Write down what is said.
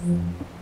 Mm-hmm.